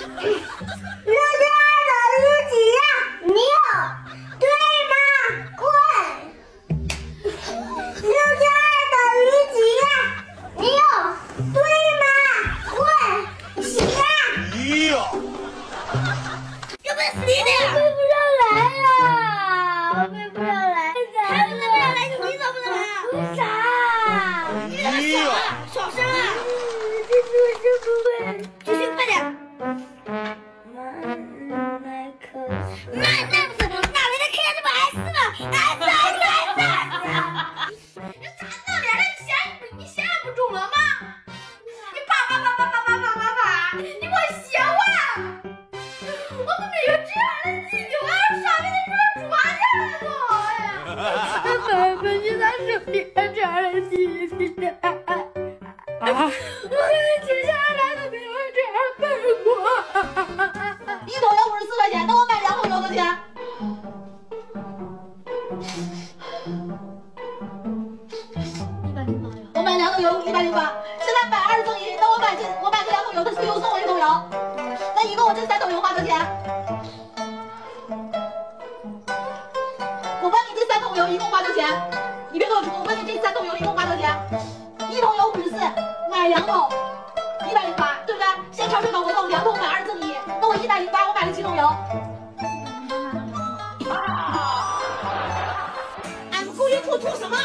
六加二等于几？六，对吗？滚！六加二等于几？六，对吗？滚！谁呀？哎！点？背不上来呀，背不上来！他们能背上来，你怎么能？为啥？哎！小声。别这样，弟弟。啊！我接下来都没有这样笨过。一桶油五十四块钱，那我买两桶油多少钱？一百零八呀。我买两桶油一百零八，现在买二赠一，那我买这我买这两桶油，他是又送我一桶油，那一共我这三桶油花多少钱？我问你这三桶油一共花多少钱？你别跟我说，我问你这三桶油一共花多少钱？一桶油五十四，买两桶一百零八，对不对？现在超市搞活动，两桶买二赠一，那我一百零八，我买了几桶油？俺们故意吐吐什么？